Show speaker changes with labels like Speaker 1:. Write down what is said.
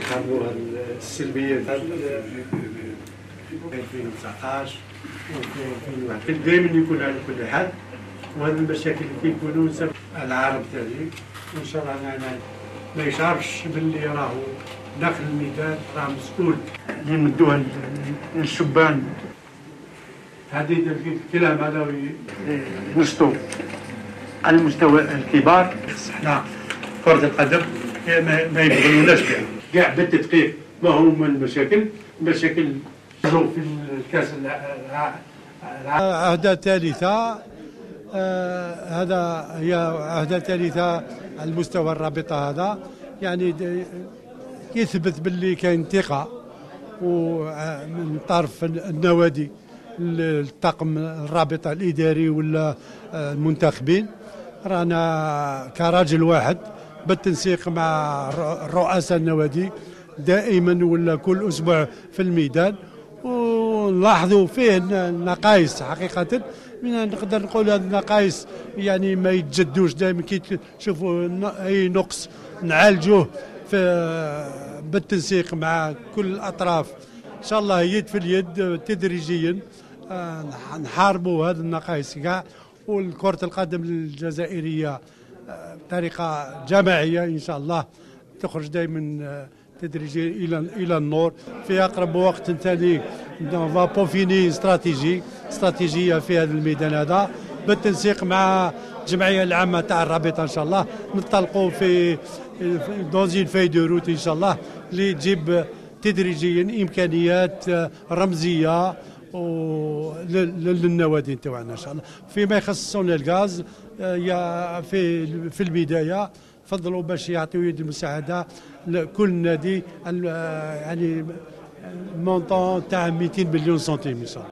Speaker 1: نحاربوا السلبيات 2019 و2021 دائما يكون على كل حال. وهذه المشاكل اللي كيكونوا بسبب العالم تاعي. وإن شاء الله أنا ما يشعرش باللي راهو داخل الميدان راه مسؤول. اللي نمدوها للشبان هذه الكلام هذا ينشطوا على المستوى الكبار. إحنا كرة القدم ما, ما يبغوناش كاع كاع بالتدقيق. ما هما المشاكل؟ المشاكل في الكاس
Speaker 2: عهدة ثالثة. آه هذا هي عهدة ثالثة على المستوى الرابطة هذا. يعني يثبت باللي كاين ثقة ومن طرف النوادي الطاقم الرابطة الإداري ولا المنتخبين. رانا كراجل واحد بالتنسيق مع رؤساء النوادي دائما ولا كل أسبوع في الميدان. ونلاحظوا فيه نقائص حقيقه. من نقدر نقول هذه النقائص يعني ما يتجدوش دائما. كي تشوفوا أي نقص نعالجوه في بالتنسيق مع كل الأطراف. إن شاء الله يد في اليد تدريجيا آه، نحاربوا هذه النقائص كاع. والكرة القدم الجزائرية آه، بطريقة جماعية إن شاء الله تخرج دائما آه، تدريجيا إلى إلى النور في أقرب وقت ثاني va définir stratégie استراتيجية في هذا الميدان هذا بالتنسيق مع الجمعية العامة تاع الرابطة إن شاء الله. نطلقوا في dans une feuille de route إن شاء الله اللي تجيب تدريجيا إمكانيات آه، رمزية للنوادي تاعنا إن شاء الله. فيما يخص صون الغاز آه، في في البداية فضلوا باش يعطيوا يد المساعدة لكل نادي آه، يعني مونطون تاع 200 مليون سنتيم إن شاء الله.